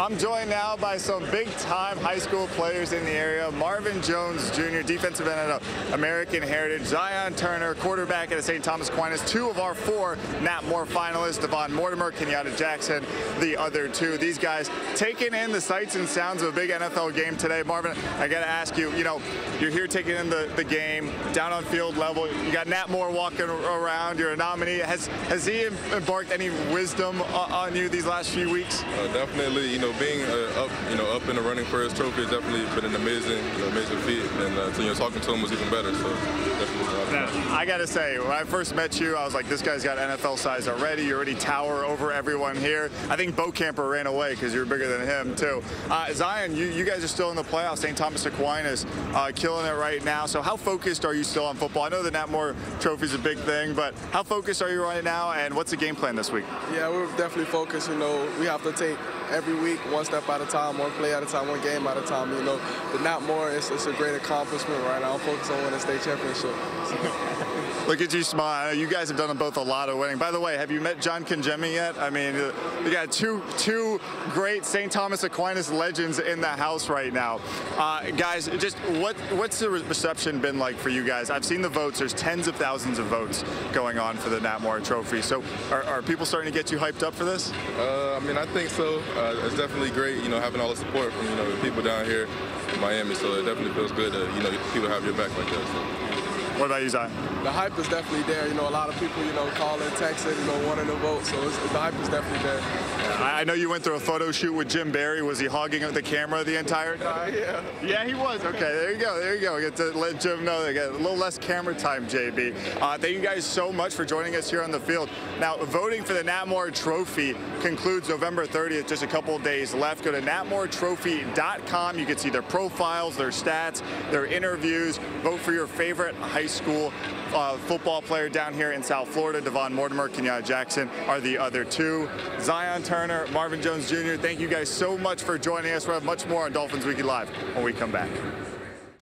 I'm joined now by some big-time high school players in the area. Marvin Jones Jr., defensive end of American Heritage. Zion Turner, quarterback at St. Thomas Aquinas. Two of our four Nat Moore finalists. Devon Mortimer, Kenyatta Jackson, the other two. These guys taking in the sights and sounds of a big NFL game today. Marvin, I got to ask you, you know, you're here taking in the, the game, down on field level. You got Nat Moore walking around. You're a nominee. Has, has he embarked any wisdom on you these last few weeks? Uh, definitely, you know, being uh, up, you in the running for his trophy has definitely been an amazing, amazing feat, and uh, so, you know, talking to him was even better. So now, I gotta say, when I first met you, I was like, this guy's got NFL size already. You already tower over everyone here. I think Bo Camper ran away because you're bigger than him too. Uh, Zion, you, you guys are still in the playoffs. St. Thomas Aquinas uh, killing it right now. So how focused are you still on football? I know the Nat Moore Trophy is a big thing, but how focused are you right now? And what's the game plan this week? Yeah, we're definitely focused. You know, we have to take every week, one step at a time, one play at a time, one game at a time. You know, but Nat Moore. It's, it's a great accomplishment right now. I'm focused on winning state championship. So. Look at you smile. You guys have done both a lot of winning. By the way, have you met John Congemi yet? I mean, we got two two great St. Thomas Aquinas legends in the house right now. Uh, guys, just what what's the reception been like for you guys? I've seen the votes. There's tens of thousands of votes going on for the Nat Moore Trophy. So are, are people starting to get you hyped up for this? Uh, I mean, I think so. Uh, it's definitely great, you know, having all the support from, you know, the people down here in Miami. So it definitely feels good to, you know, people have your back like that. So. What about you, Zion? The hype is definitely there. You know, a lot of people, you know, calling, texting, you know, wanting to vote. So the hype is definitely there. Yeah, I know you went through a photo shoot with Jim Berry. Was he hogging up the camera the entire time? yeah. Yeah, he was. Okay, there you go. There you go. We get to let Jim know they get a little less camera time, JB. Uh, thank you guys so much for joining us here on the field. Now, voting for the Nat Moore Trophy concludes November 30th. Just a couple of days left. Go to natmooretrophy.com. You can see their profiles, their stats, their interviews. Vote for your favorite high school uh, football player down here in South Florida. Devon Mortimer, Kenyatta Jackson are the other two. Zion Turner, Marvin Jones Jr., thank you guys so much for joining us. We'll have much more on Dolphins Weekly Live when we come back.